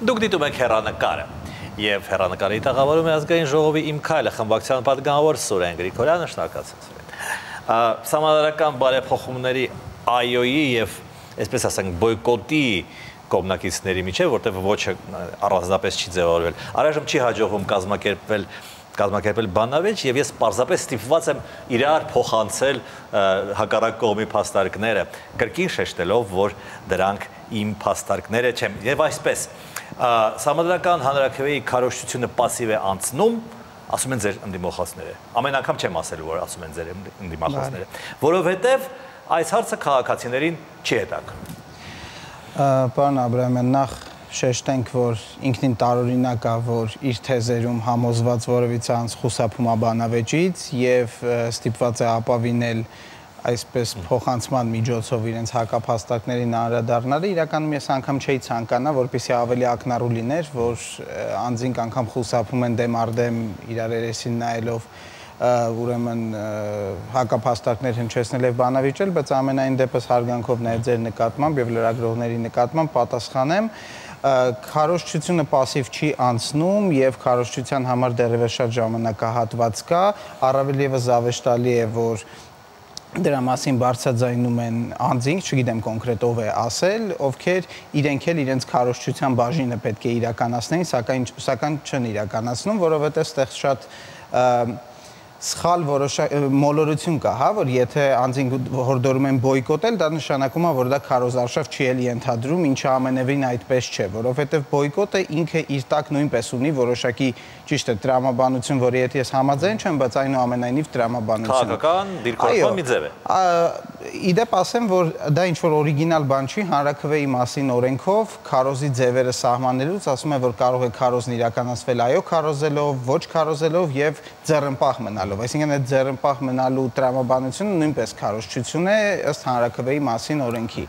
Դուք դիտում եք հերանեկարը եւ հերանեկարի տաղավարում է ազգային ժողովի իմ քայլը խմբակցության պատգամավոր Սուրեն Գրիգորյանը շնորհակալություն Սուրեն։ Սահմանադրական բարեփոխումների այոյի եւ այսպես ասենք բոյկոտի կողմնակիցների միջև, որտեղ ոչը առանձնապես չի ձևավորվել։ Առայժմ չի հաջողվում կազմակերպվել կազմակերպել բանավեճ եւ ես պարզապես ստիպված եմ իրար փոխանցել հակառակ կողմի փաստարկները, կրկին շեշտելով, որ դրանք իմ փաստարկները չեմ։ Եվ այսպես, Սամադրական հանրակրվեի քարոշչությունը пассив է անցնում, ասում են ձեր ընդդիմոխացները։ Ամեն անգամ չեմ ասել, որ ասում են ձեր ընդդիմախոսները, որովհետև այս հարցը քաղաքացիներին չի հետաքրքրում։ Պարոն Աբրահամյան, նախ շեշտենք, որ ինքնին տարօրինակ է, որ իր թեզերում համոզված որևիցե անց խուսափում է բանավեճից եւ ստիպված է ապավինել այսպես փոխանցման միջոցով իրենց հակափաստակներին անդրադառնալը իրականում ես անգամ չէի ցանկանա, որպեսզի ավելի ակնառու լիներ, որ անձինք անգամ խուսափում են դեմ արդեմ իրար երեսին նայելով ուրեմն հակափաստակներ հնչեցնել եւ բանավիճել, բայց ամենայն դեպս հարգանքով նաեւ ձեր նկատմամբ եւ լրագրողների նկատմամբ պատասխանեմ քարոշչությունը пассив չի անցնում եւ քարոշչության համար դեռևս շատ ժամանակահատված կա առավել եւս զավեշտալի է որ դրա մասին բարձրաձայնում են անձինք, չգիտեմ կոնկրետ ով է ասել, ովքեր իրենք էլ իրենց քարոշչության բաժինը պետք է իրականացնեին, սակայն սակայն չեն իրականացնում, որովհետև այդտեղ շատ սխալ մոլորություն կա, հա, որ եթե անձին հորդորում են բոյկոտել, դա նշանակում է, որ դա քարոզարշավ չի էլ ենթադրում, ինչը ամենևին այդպես չէ, որովհետև բոյկոտը ինքը իր տակ նույնպես ունի որոշակի ճիշտ է տրամաբանություն, որի հետ ես համաձայն չեմ, բայց այնուամենայնիվ տրամաբանություն։ Քաղաքական դիրքորոշման մի ձև է։ Իդեպ ասեմ, որ դա ինչ որ օրիգինալ բան չի, հանրակրվեի մասին օրենքով քարոզի ձևերը սահմանելուց ասում է, որ կարող է քարոզն իրականացվել այո քարոզելով, ոչ քարոզելով եւ ձեռնպահ մնալ մնալով, այսինքն այդ ձեռնպահ մնալու տրամաբանությունը նույնպես քարոշչություն է ըստ հանրակրվեի մասին օրենքի։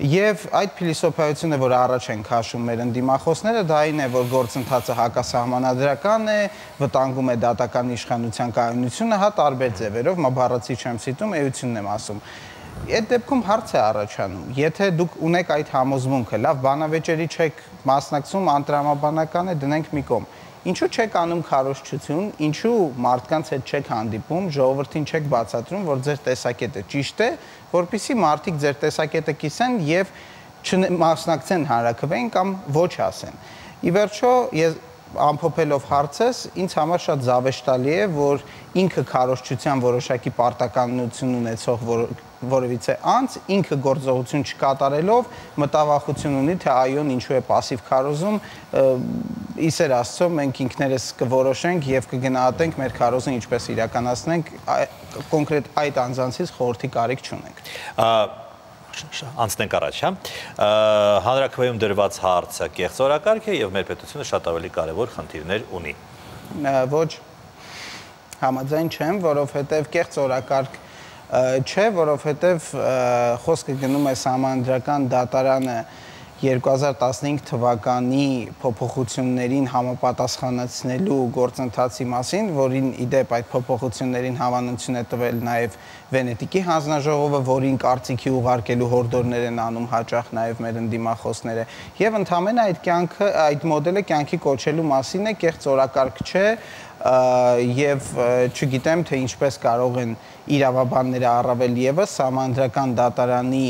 Եվ այդ փիլիսոփայությունը, որ առաջ են քաշում մեր ընդդիմախոսները, դա այն է, որ գործընթացը հակասահմանադրական է, վտանգում է դատական իշխանության կայունությունը, հա տարբեր ձևերով, մա բառացի չեմ սիտում, էությունն եմ ասում։ Այդ դեպքում հարց է առաջանում։ Եթե դուք ունեք այդ համոզմունքը, լավ, բանավեճերի չեք մասնակցում, անտրամաբանական է, դնենք մի կողմ Ինչու չեք անում քարոշչություն, ինչու մարդկանց հետ չեք հանդիպում, ժողովրդին չեք բացատրում, որ ձեր տեսակետը ճիշտ է, որpիսի մարդիկ ձեր տեսակետը կիսեն եւ չմասնակցեն հանրակրվեին կամ ոչ ասեն։ Ի վերջո, ես ամփոփելով հարցս, ինձ համար շատ զավեշտալի է, որ ինքը քարոշչության որոշակի պարտականություն ունեցող որ, որևիցե անց ինքը գործողություն չկատարելով մտավախություն ունի, թե այոն ինչու է пассив քարոզում, իսեր Աստծո մենք ինքներս կորոշենք եւ կգնահատենք մեր քարոզը ինչպես իրականացնենք, կոնկրետ այդ անձանցից խորհրդի կարիք չունենք անցնենք առաջ, հա։ Հանրակրվեում դրված հարցը կեղծորակարգ է եւ մեր պետությունը շատ ավելի կարեւոր խնդիրներ ունի։ Ոչ համաձայն չեմ, որովհետեւ կեղծորակարգ չէ, որովհետեւ խոսքը գնում է համանդրական դատարանը 2015 թվականի փոփոխություններին համապատասխանեցնելու գործընթացի մասին, որին իդեպ այդ փոփոխություններին հավանություն է տվել նաև Վենետիկի հանձնաժողովը, որին կարծիքի ուղարկելու հորդորներ են անում հաճախ նաև մեր ընդդիմախոսները, եւ ընդհանրապես այդ կյանքը, այդ մոդելը կյանքի կոչելու մասին է, կեղծ օրակարգ չէ, եւ չգիտեմ թե ինչպես կարող են իրավաբանները առավել եւս համանդրական դատարանի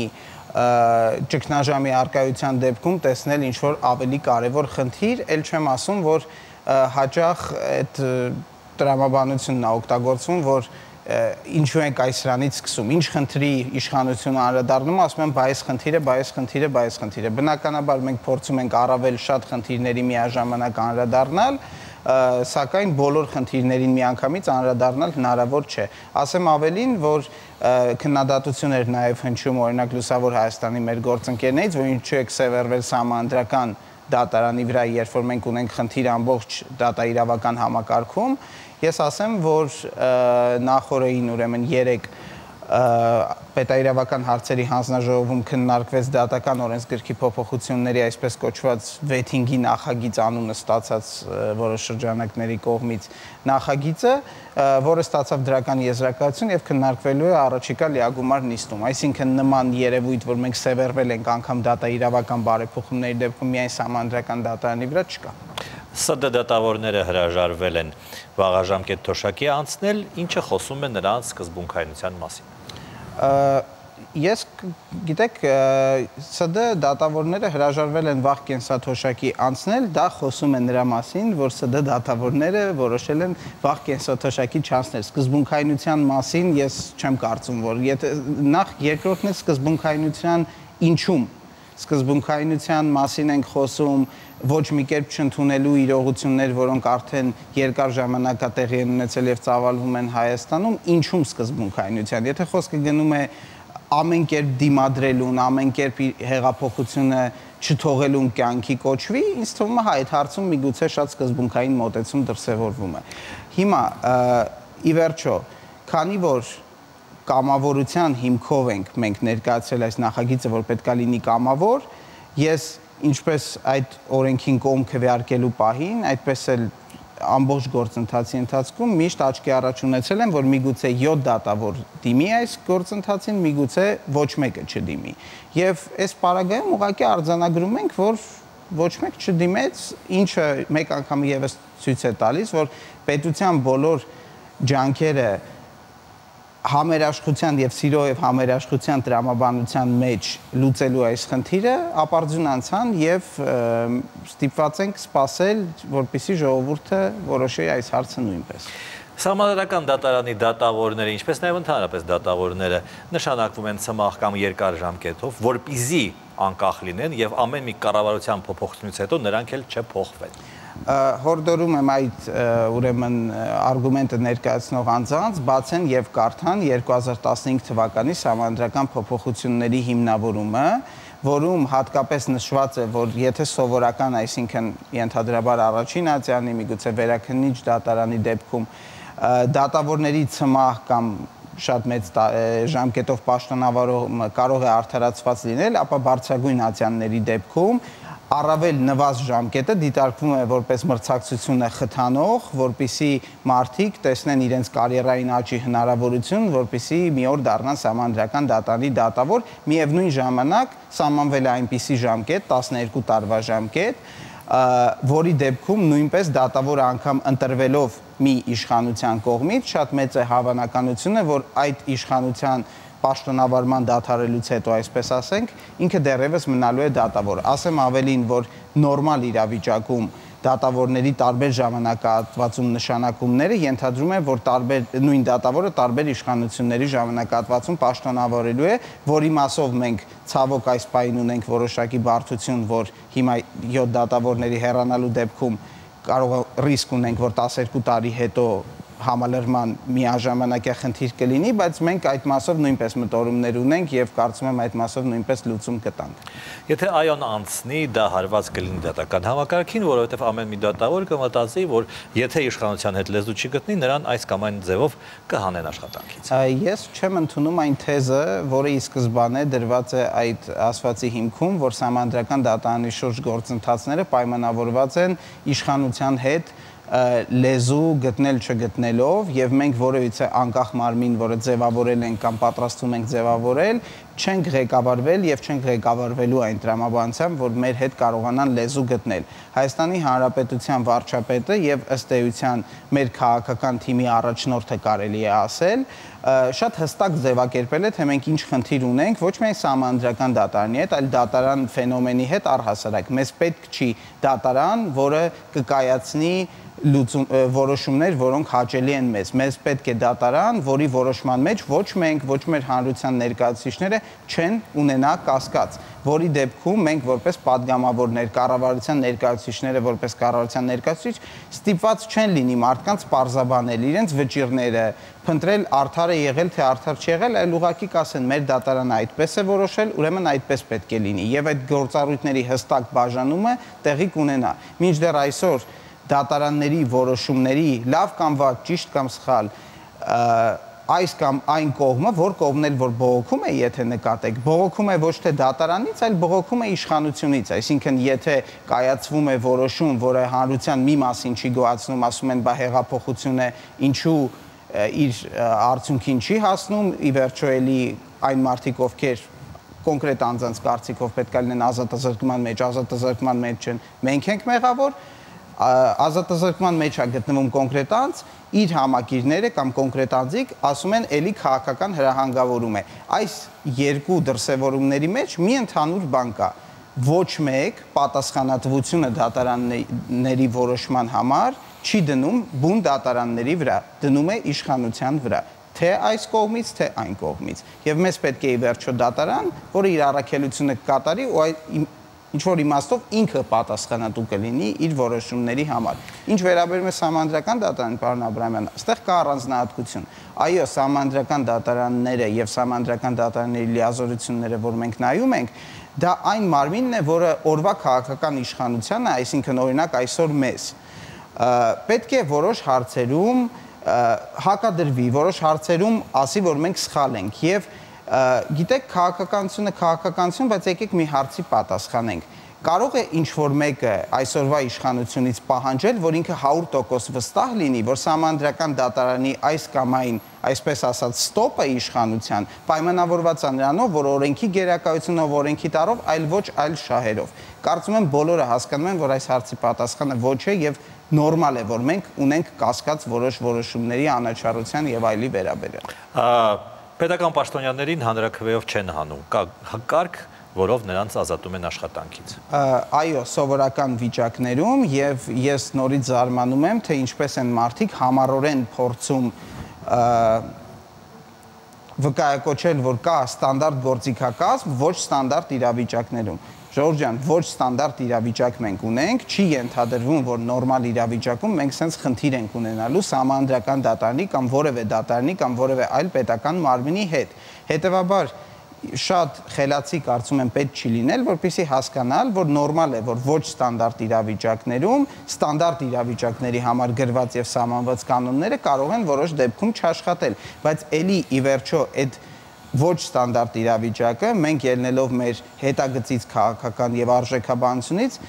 ճգնաժամի արկայության դեպքում տեսնել ինչ որ ավելի կարևոր խնդիր, ել չեմ ասում, որ հաճախ այդ տրամաբանությունն է օգտագործվում, որ ինչու ենք այս սրանից սկսում, ինչ խնդրի իշխանությունը անդրադառնում, ասում են բայս խնդիրը, բայս խնդիրը, բայս խնդիրը։ Բնականաբար մենք փորձում ենք առավել շատ խնդիրների միաժամանակ անդրադառնալ, սակայն բոլոր խնդիրներին միանգամից անդրադառնալ հնարավոր չէ։ Ասեմ ավելին, որ քննադատություն էր նաև հնչում օրինակ Լուսավոր Հայաստանի մեր գործընկերներից, որ ինչու եք սևեռվել համանդրական դատարանի վրա, երբ որ մենք ունենք խնդիր ամբողջ դատաիրավական համակարգում, ես ասեմ, որ նախորդին ուրեմն 3 պետաիրավական հարցերի հանձնաժողովում քննարկվեց դատական օրենսգրքի փոփոխությունների այսպես կոչված վեթինգի նախագիծ անունը ստացած որոշ շրջանակների կողմից նախագիծը, որը ստացավ դրական եզրակացություն եւ քննարկվելու է առաջիկա լիագումար նիստում։ Այսինքն նման երևույթ, որ մենք սևեռվել ենք անգամ դատաիրավական բարեփոխումների դեպքում միայն համանդրական դատարանի վրա չկա։ ՍԴ դատավորները հրաժարվել են վաղաժամկետ թոշակի անցնել, ինչը խոսում է նրանց սկզբունքայնության մասին ես գիտեք ՍԴ դատավորները հրաժարվել են վաղ կենսաթոշակի անցնել, դա խոսում է նրա մասին, որ ՍԴ դատավորները որոշել են վաղ կենսաթոշակի չանցնել։ Սկզբունքայնության մասին ես չեմ կարծում, որ եթե նախ երկրորդն է սկզբունքայնության ինչում սկզբունքայնության մասին ենք խոսում ոչ մի կերպ չընդունելու իրողություններ, որոնք արդեն երկար ժամանակ տեղի են ունեցել եւ ծավալվում են Հայաստանում, ինչում սկզբունքայնության։ Եթե խոսքը գնում է ամեն կերպ դիմադրելուն, ամեն կերպ հեղափոխությունը չթողելուն կյանքի կոչվի, ինձ թվում է հա այդ հարցում միգուցե շատ սկզբունքային մոտեցում դրսևորվում է։ Հիմա ի վերջո, քանի որ կամավորության հիմքով ենք մենք ներկայացրել այս նախագիծը, որ պետքա լինի կամավոր, ես ինչպես այդ օրենքին կողմ քվեարկելու պահին, այդպես էլ ամբողջ գործընթացի ընթացքում միշտ աչքի առաջ ունեցել եմ, որ միգուցե 7 դատավոր դիմի այս գործընթացին, միգուցե ոչ մեկը չդիմի։ Եվ այս պարագայում ուղղակի արձանագրում ենք, որ ոչ մեկ չդիմեց, ինչը մեկ անգամ եւս ցույց է տալիս, որ պետության բոլոր ջանքերը համերաշխության եւ սիրո եւ համերաշխության դրամաբանության մեջ լուծելու այս խնդիրը ապարդյուն անցան եւ ստիպված ենք սпасել որպիսի ժողովուրդը որոշի այս հարցը նույնպես Համալրական դատարանի դատավորները, ինչպես նաև ընդհանրապես դատավորները նշանակվում են սմախ կամ երկար ժամկետով, որպիզի անկախ լինեն եւ ամեն մի կառավարության փոփոխությունից հետո նրանք էլ չփոխվեն հորդորում եմ այդ ուրեմն արգումենտը ներկայացնող անձանց բացեն եւ կարդան 2015 թվականի համանդրական փոփոխությունների հիմնավորումը, որում հատկապես նշված է, որ եթե սովորական, այսինքն ենթադրաբար առաջին ատյանի, միգուցե վերաքննիչ դատարանի դեպքում դատավորների ցմահ կամ շատ մեծ ժամկետով պաշտոնավարումը կարող է արդարացված լինել, ապա բարձրագույն ատյանների դեպքում առավել նվազ ժամկետը դիտարկվում է որպես մրցակցությունը խթանող, որpիսի մարդիկ տեսնեն իրենց կարիերային աճի հնարավորություն, որpիսի մի օր դառնան համանդրական դատանի դատավոր, միևնույն ժամանակ սահմանվել է այնպիսի ժամկետ, 12 տարվա ժամկետ, որի դեպքում նույնպես դատավորը անգամ ընտրվելով մի իշխանության կողմից շատ մեծ է հավանականությունը, որ այդ իշխանության պաշտոնավարման դադարելուց հետո, այսպես ասենք, ինքը դեռևս մնալու է դատավոր։ Ասեմ ավելին, որ նորմալ իրավիճակում դատավորների տարբեր ժամանակահատվածում նշանակումները ենթադրում են, որ տարբեր նույն դատավորը տարբեր իշխանությունների ժամանակահատվածում պաշտոնավորելու է, որի մասով մենք ցավոք այս պայն ունենք որոշակի բարդություն, որ հիմա 7 դատավորների հեռանալու դեպքում կարող ռիսկ ունենք, որ 12 տարի հետո համալրման միաժամանակյա խնդիր կլինի, բայց մենք այդ մասով նույնպես մտորումներ ունենք եւ կարծում եմ այդ մասով նույնպես լուծում կտանք։ Եթե այոն անցնի, դա հարված կլինի դատական համակարգին, որովհետեւ ամեն մի դատավոր կմտածի, որ եթե իշխանության հետ լեզու չի գտնի, նրան այս կամ այն ձևով կհանեն աշխատանքից։ Ես չեմ ընդունում այն թեզը, որը ի սկզբանե դրված է այդ ասվածի հիմքում, որ համանդրական դատարանի շուրջ գործընթացները պայմանավորված են իշխանության հետ լեզու գտնել չգտնելով եւ մենք որևիցե անկախ մարմին, որը ձևավորել են կամ պատրաստվում ենք ձևավորել, չենք ղեկավարվել եւ չենք ղեկավարվելու այն տրամաբանությամբ, որ մեր հետ կարողանան լեզու գտնել։ Հայաստանի Հանրապետության վարչապետը եւ ըստ էության մեր քաղաքական թիմի առաջնորդը կարելի է ասել, շատ հստակ ձևակերպել է, թե մենք ինչ խնդիր ունենք ոչ միայն համանդրական դատարանի հետ, այլ դատարան ֆենոմենի հետ առհասարակ։ Մեզ պետք չի դատարան, որը կկայացնի լուծում որոշումներ, որոնք հաճելի են մեզ։ Մեզ պետք է դատարան, որի որոշման մեջ ոչ մենք, ոչ մեր հանրության ներկայացուցիչները չեն ունենա կասկած, որի դեպքում մենք որպես падգամավորներ, կառավարության ներկայացուցիչները որպես կառավարության ներկայացուցիչ ստիպված չեն լինի մարդկանց parzabanել իրենց վճիրները, փնտրել արդար է եղել թե արդար չեղել, այլ ուղակի կասեն մեր դատարանը այդպես է որոշել, ուրեմն այդպես պետք է լինի եւ այդ գործառույթների հստակ բաժանումը տեղի կունենա։ Մինչդեռ այսօր դատարանների որոշումների լավ կամ վատ, ճիշտ կամ սխալ այս կամ այն կողմը, որ կողմն էլ որ բողոքում է, եթե նկատեք, բողոքում է ոչ թե դատարանից, այլ բողոքում է իշխանությունից, այսինքն եթե կայացվում է որոշում, որը հանրության մի մասին չի գոհացնում, ասում են, բա հեղափոխություն է, ինչու իր արդյունքին չի հասնում, ի վերջո էլի այն մարդիկ, ովքեր կոնկրետ անձանց կարծիքով պետք է լինեն ազատազրկման մեջ, ազատազրկման մեջ չեն, մենք ենք մեղավոր, ազատազրկման մեջ է գտնվում կոնկրետ անձ, իր համակիրները կամ կոնկրետ անձիկ ասում են էլի քաղաքական հրահանգավորում է։ Այս երկու դրսևորումների մեջ մի ընդհանուր բան կա ոչ մեկ պատասխանատվությունը դատարանների որոշման համար չի դնում բուն դատարանների վրա, դնում է իշխանության վրա թե այս կողմից, թե այն կողմից։ Եվ մեզ պետք է ի վերջո դատարան, որը իր առաքելությունը կատարի ու ինչ որ իմաստով ինքը պատասխանատու կլինի իր որոշումների համար։ Ինչ վերաբերում է համանդրական դատարան, պարոն Աբրամյան, այստեղ կա առանձնահատկություն։ Այո, համանդրական դատարանները եւ համանդրական դատարանների լիազորությունները, որ մենք նայում ենք, դա այն մարմինն է, որը օրվա քաղաքական իշխանությանը, այսինքն օրինակ այսօր մեզ պետք է որոշ հարցերում հակադրվի, որոշ հարցերում ասի, որ մենք սխալ ենք եւ գիտեք քաղաքականությունը քաղաքականություն, բայց եկեք մի հարցի պատասխանենք կարող է ինչ որ մեկը այսօրվա իշխանությունից պահանջել, որ ինքը 100% վստահ լինի, որ համանդրական դատարանի այս կամ այն, այսպես ասած, ստոպը իշխանության պայմանավորված է նրանով, որ օրենքի գերակայությունով, օրենքի տարով, այլ ոչ այլ շահերով։ Կարծում եմ բոլորը հասկանում են, որ այս հարցի պատասխանը ոչ է եւ նորմալ է, որ մենք ունենք կասկած որոշ որոշումների անաչառության եւ այլի վերաբերյալ։ Պետական պաշտոնյաներին հանրակրվեով չեն հանում։ Կա կարգ որով նրանց ազատում են աշխատանքից։ Այո, սովորական վիճակներում եւ ես նորից զարմանում եմ, թե ինչպես են մարդիկ համառորեն փորձում վկայակոչել, որ կա ստանդարտ գործիքակազմ ոչ ստանդարտ իրավիճակներում։ Ժորժ ջան, ոչ ստանդարտ իրավիճակ մենք ունենք, չի ենթադրվում, որ նորմալ իրավիճակում մենք սենց խնդիր ենք ունենալու համանդրական դատարանի կամ որևէ դատարանի կամ որևէ այլ պետական մարմնի հետ։ Հետևաբար, շատ խելացի կարծում եմ պետք չի լինել, որpիսի հասկանալ, որ նորմալ է, որ ոչ ստանդարտ իրավիճակներում ստանդարտ իրավիճակների համար գրված եւ սահմանված կանոնները կարող են որոշ դեպքում չաշխատել, բայց ելի ի վերջո այդ ոչ ստանդարտ իրավիճակը մենք ելնելով մեր հետագծից քաղաքական եւ արժեքաբանությունից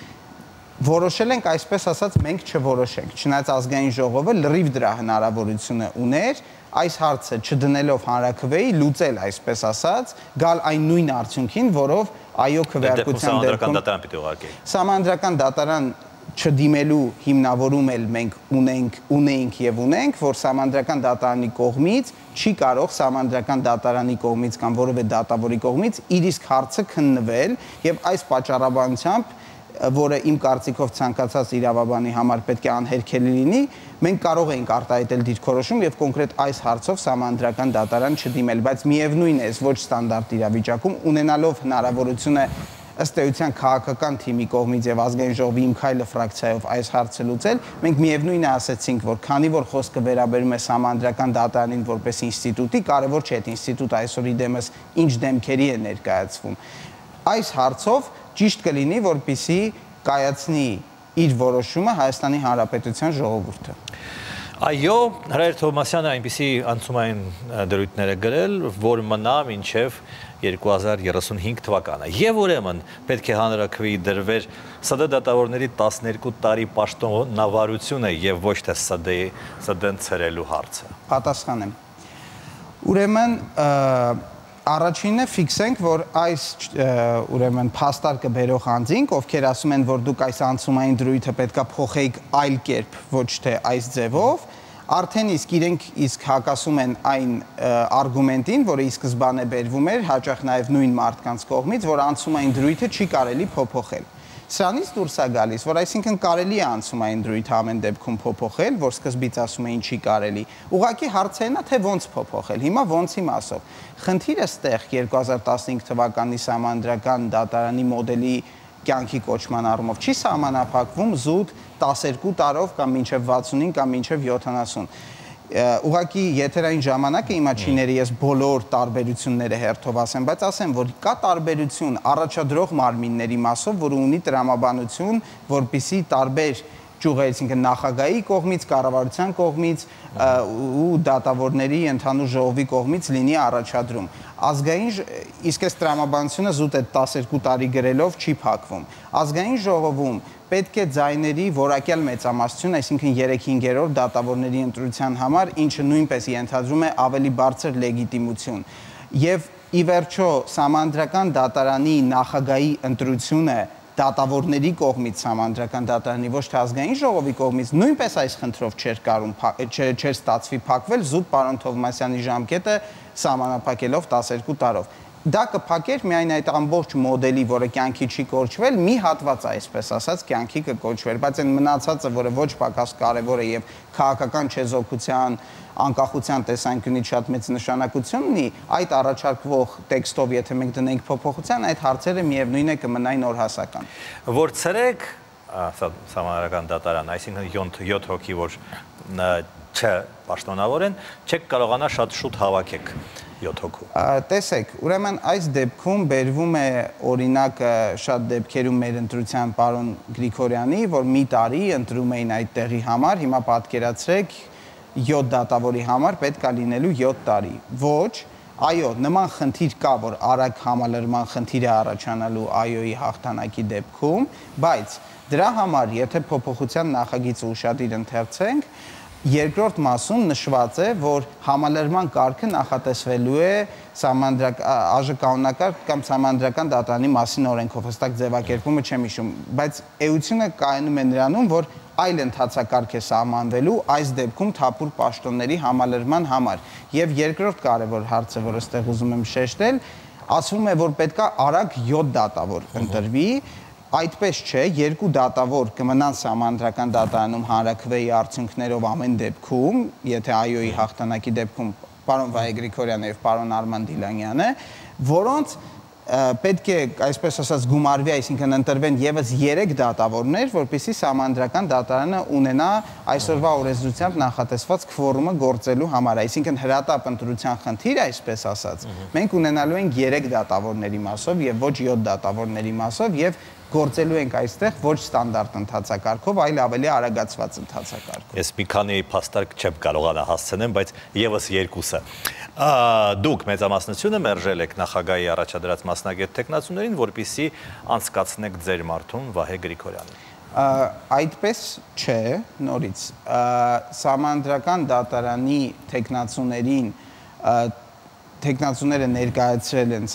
որոշել ենք այսպես ասած մենք չորոշենք չնայած ազգային ժողովը լրիվ դրա հնարավորությունը ուներ այս հարցը չդնելով հանրակրվեի լուծել այսպես ասած, գալ այն նույն արդյունքին, որով այո քվեարկության դեպքում դատարան պիտի ուղարկի։ Սահմանադրական դատարան չդիմելու հիմնավորում էլ մենք ունենք, ունենք եւ ունենք, որ սահմանադրական դատարանի կողմից չի կարող սահմանադրական դատարանի կողմից կամ որևէ դատավորի կողմից իր իսկ հարցը քննվել եւ այս պատճառաբանությամբ որը իմ կարծիքով ցանկացած իրավաբանի համար պետք է անհերքելի լինի, մենք կարող ենք արտահայտել դիրքորոշում եւ կոնկրետ այս հարցով համանդրական դատարան չդիմել, բայց միևնույն է, ոչ ստանդարտ իրավիճակում ունենալով հնարավորությունը ըստ էության քաղաքական թիմի կողմից եւ ազգային ժողովի իմ քայլը ֆրակցիայով այս հարցը լուծել, մենք միևնույնն է ասացինք, որ քանի որ խոսքը վերաբերում է համանդրական դատարանին որպես ինստիտուտի, կարևոր չէ այդ ինստիտուտը այսօր իդեմս ինչ դեմքերի է ներկայացվում։ Այս հարցով ճիշտ կլինի, որpիսի կայացնի իր որոշումը Հայաստանի Հանրապետության ժողովուրդը։ Այո, Հրայր Թոմասյանը այնպիսի անցումային դրույթներ է գրել, որ մնա մինչև 2035 թվականը։ Եվ ուրեմն պետք է հանրակրվեի դրվեր ՍԴ դատավորների 12 տարի պաշտոնավարությունը եւ ոչ թե ՍԴ-ի ՍԴ-ն ցրելու հարցը։ Պատասխանեմ։ Ուրեմն Առաջինը ֆիքսենք, որ այս ուրեմն փաստարկը բերող անձինք, ովքեր ասում են, որ դուք այս անցումային դրույթը պետքա փոխեիք այլ կերպ, ոչ թե այս ձևով, արդեն իսկ իրենք իսկ հակասում են այն արգումենտին, որը ի սկզբանե բերվում էր հաճախ նաև նույն մարդկանց կողմից, որ անցումային դրույթը չի կարելի փոփոխել սրանից դուրս է գալիս, որ այսինքն կարելի է անցումային դրույթ ամեն դեպքում փոփոխել, որ սկզբից ասում էին չի կարելի։ Ուղղակի հարցերն է թե ոնց փոփոխել։ Հիմա ոնցի մասով։ Խնդիրը ստեղ 2015 թվականի համանդրական դատարանի մոդելի կյանքի կոչման առումով չի սահմանափակվում զուտ 12 տարով կամ մինչև 65 կամ մինչև 70 ուղղակի եթերային ժամանակը հիմա չիների ես բոլոր տարբերությունները հերթով ասեմ, բայց ասեմ, որ կա տարբերություն առաջադրող մարմինների մասով, որը ունի տրամաբանություն, որբիսի տարբեր ճյուղերից, ինքն նախագահի կողմից, կառավարության կողմից ու դատավորների ընդհանուր ժողովի կողմից լինի առաջադրում։ Ազգային իսկ այս տրամաբանությունը զուտ է 12 տարի գրելով չի փակվում։ Ազգային ժողովում պետք է ձայների որակյալ մեծամասնություն, այսինքն 3/5-րդ դատավորների ընտրության համար, ինչը նույնպես ենթադրում է ավելի բարձր լեգիտիմություն։ Եվ ի վերջո համանդրական դատարանի նախագահի ընտրությունը դատավորների կողմից համանդրական դատարանի ոչ թե ազգային ժողովի կողմից նույնպես այս խնդրով չէր կարում չէր ստացվի փակվել զուտ պարոն Թովմասյանի ժամկետը սահմանափակելով 12 տարով դա կփակեր միայն այդ ամբողջ մոդելի, որը կյանքի չի կոչվել, մի հատված այսպես ասած կյանքի կկոչվեր, բայց այն մնացածը, որը ոչ պակաս կարևոր է եւ քաղաքական չեզոքության, անկախության տեսանկյունից շատ մեծ նշանակություն ունի, այդ առաջարկվող տեքստով, եթե մենք դնենք փոփոխության, այդ հարցերը միևնույն է կմնային օրհասական։ Որ ցրեք համանրական դատարան, այսինքն 7 հոգի, որ չպաշտոնավոր են, չեք կարողանա շատ շուտ հավաքեք 7 հոգու։ Տեսեք, ուրեմն այս դեպքում բերվում է օրինակ շատ դեպքերում մեր ընտրության պարոն Գրիգորյանի, որ մի տարի ընտրում էին այդ տեղի համար, հիմա պատկերացրեք 7 դատավորի համար պետք է լինելու 7 տարի։ Ոչ, այո, նման խնդիր կա, որ արագ համալրման խնդիր է առաջանալու այոյի հաղթանակի դեպքում, բայց դրա համար, եթե փոփոխության նախագիծը ուշադիր ընթերցենք, Երկրորդ մասում նշված է, որ համալրման կարգը նախատեսվելու է համանդրակ ԱԺ կանոնակարգ կամ համանդրական դատարանի մասին օրենքով հստակ ձևակերպումը չեմ հիշում, բայց էությունը կայանում է նրանում, որ այլ ընթացակարգ է սահմանվելու այս դեպքում թափուր պաշտոնների համալրման համար։ Եվ երկրորդ կարևոր հարցը, որը ստեղ ուզում եմ շեշտել, ասվում է, որ պետքա արագ 7 դատավոր ընտրվի, Այդպես չէ, երկու դատավոր կմնան համանդրական դատարանում հանրակրվեի արդյունքներով ամեն դեպքում, եթե այոյի հաղթանակի դեպքում պարոն Վայե Գրիգորյանը եւ պարոն Արման Դիլանյանը, որոնց պետք է այսպես ասած գումարվի, այսինքն ընտրվեն եւս 3 դատավորներ, որpիսի համանդրական դատարանը ունենա այսօրվա օրենսդրությամբ նախատեսված քվորումը գործելու համար, այսինքն հրատապ ընտրության խնդիր, այսպես ասած, մենք ունենալու ենք 3 դատավորների մասով եւ ոչ 7 դատավորների մասով եւ գործելու ենք այստեղ ոչ ստանդարտ ընթացակարգով, այլ ավելի արագացված ընթացակարգով։ Ես մի քանի փաստարկ չեմ կարողանա հասցնեմ, բայց եւս երկուսը։ Դուք մեծամասնությունը մերժել եք նախագահի առաջադրած մասնագետ տեխնացուներին, որպիսի անցկացնեք ձեր մարդուն Վահե Գրիգորյանին այդպես չէ նորից համանդրական դատարանի տեխնացուներին տեխնացուները ներկայացրել են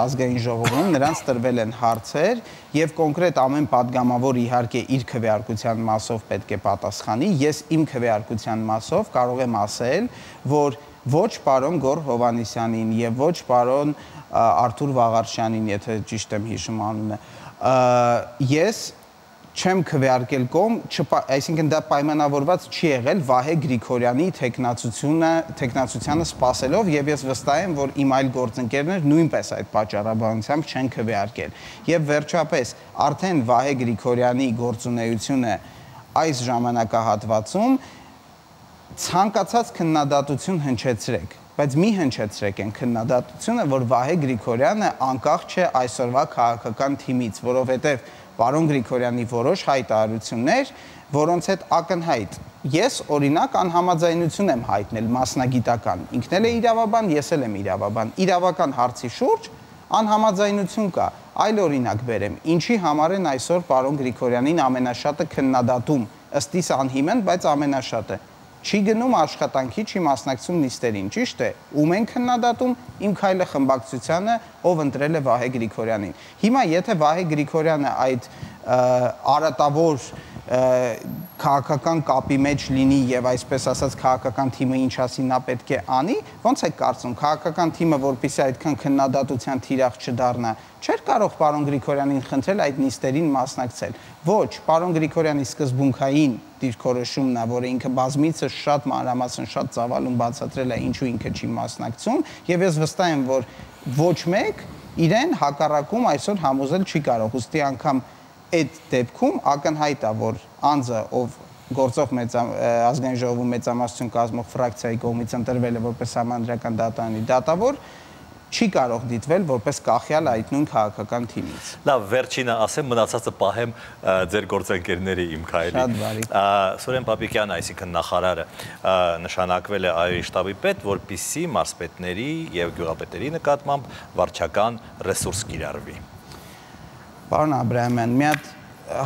ազգային ժողովում, նրանց տրվել են հարցեր եւ կոնկրետ ամեն падգամավոր իհարկե իր քվեարկության մասով պետք է պատասխանի։ Ես իմ քվեարկության մասով կարող եմ ասել, որ ոչ պարոն Գոր Հովանիսյանին եւ ոչ պարոն Արթուր Վաղարշյանին, եթե ճիշտ եմ հիշում անունը, ես չեմ քվեարկել կողմ, այսինքն դա պայմանավորված չի եղել Վահե Գրիգորյանի տեխնացությունը, տեխնացությանը սпасելով եւ ես վստահ եմ, որ իմ այլ գործընկերներ նույնպես այդ պատճառաբանությամբ չեն քվեարկել։ Եվ վերջապես, արդեն Վահե Գրիգորյանի գործունեությունը այս ժամանակահատվածում ցանկացած քննադատություն հնչեցրեք բայց մի հնչեցրեք են քննադատությունը, որ Վահե Գրիգորյանը անկախ չէ այսօրվա քաղաքական թիմից, որովհետև պարոն Գրիգորյանի որոշ հայտարարություններ, որոնց հետ ակնհայտ. Ես օրինակ անհամաձայնություն եմ հայտնել մասնագիտական։ Ինքն էլ է իրավաբան, ես էլ եմ իրավաբան։ Իրավական հարցի շուրջ անհամաձայնություն կա։ Այլ օրինակ բերեմ, ինչի համար են այսօր պարոն Գրիգորյանին ամենաշատը քննադատում ըստ իս անհիմն, բայց ամենաշատը չի գնում աշխատանքի, չի մասնակցում նիստերին, ճիշտ է։ Ում են քննադատում իմ քայլը խմբակցությանը, ով ընտրել է Վահե Գրիգորյանին։ Հիմա եթե Վահե Գրիգորյանը այդ արատավոր քաղաքական կապի մեջ լինի եւ այսպես ասած քաղաքական թիմը ինչ ասի նա պետք է անի, ո՞նց է կարծում քաղաքական թիմը որpիսի այդքան քննադատության թիրախ չդառնա, չէր կարող պարոն Գրիգորյանին խնդրել այդ նիստերին մասնակցել։ Ոչ, պարոն Գրիգորյանի սկզբունքային դիրքորոշումն է, որը ինքը բազմիցս շատ մանրամասն շատ ծավալուն բացատրել է, ինչու ինքը չի մասնակցում, եւ ես վստահ եմ, որ ոչ մեկ իրեն հակառակում այսօր համոզել չի կարող։ Ոստի անգամ այդ դեպքում ակնհայտ է, որ անձը, ով գործող մեծ ազգային ժողովում մեծամասնություն կազմող ֆրակցիայի կողմից ընտրվել է որպես համանդրական դատարանի դատավոր, չի կարող դիտվել որպես կախյալ այդ նույն քաղաքական թիմից։ Լավ, վերջինը ասեմ, մնացածը պահեմ ձեր գործընկերների իմ քայլի։ Շատ բարի։ Սուրեն Պապիկյանը, այսինքն նախարարը նշանակվել է ԱՅՈ-ի շտաբի պետ, որպիսի մարզպետների եւ գյուղապետերի նկատմամբ վարչական ռեսուրս կիրառվի։ Պարոն Աբրահամյան, մի հատ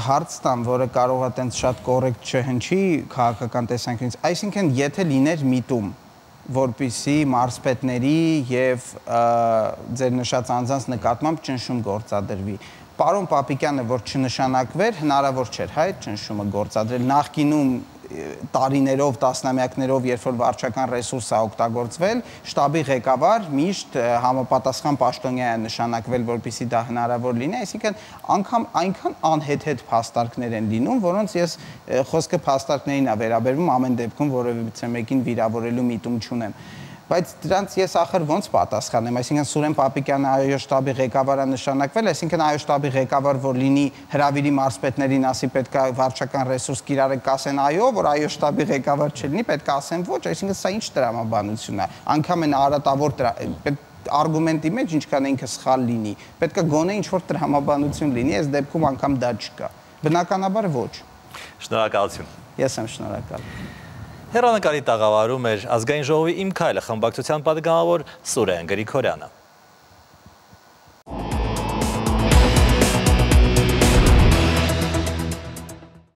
հարց տամ, որը կարող է տենց շատ կոռեկտ չհնչի քաղաքական տեսանկյունից։ Այսինքն, եթե լիներ միտում, որպիսի մարզպետների եւ ձեր նշած անձանց նկատմամբ ճնշում գործադրվի։ Պարոն Պապիկյանը, որ չնշանակվեր, հնարավոր չէր հայ ճնշումը գործադրել։ Նախկինում տարիներով, տասնամյակներով, երբ որ վարչական ռեսուրս է օգտագործվել, շտաբի ղեկավար միշտ համապատասխան պաշտոնյա է նշանակվել, որպեսզի դա հնարավոր լինի, այսինքն անգամ այնքան անհետ-հետ փաստարկներ են լինում, որոնց ես խոսքը փաստարկներին է վերաբերվում ամեն դեպքում որևիցե մեկին վիրավորելու միտում չունեմ բայց դրանց ես ախր ոնց պատասխանեմ, այսինքն Սուրեն Պապիկյանը այո շտաբի ղեկավարը նշանակվել, այսինքն այո շտաբի ղեկավար որ լինի հրավիրի մարզպետներին ասի պետքա վարչական ռեսուրս կիրառեք, կասեն այո, որ այո շտաբի ղեկավար չլինի, պետք է ասեն ոչ, այսինքն սա ինչ տրամաբանություն է։ Անկամ այն արատավոր արգումենտի մեջ ինչքան ինքը սխալ լինի, պետք է գոնե ինչ որ տրամաբանություն լինի, այս դեպքում անգամ դա չկա։ Բնականաբար ոչ։ Շնորհակալություն։ Ես եմ շնորհակալ։ Հերանեկարի տաղավարում էր ազգային ժողովի իմ քայլը խմբակցության պատգամավոր Սուրեն Գրիգորյանը։